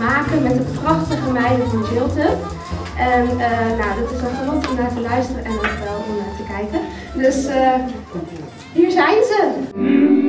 maken met de prachtige meiden van Jilted. En eh, nou, dat is een genot om naar te luisteren en ook wel om naar te kijken. Dus eh, hier zijn ze. Mm,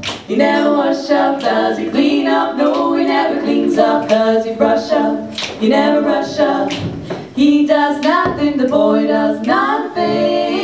He never wash up, does he clean up? No, he never cleans up, does he brush up? He never brush up. He does nothing, the boy does nothing.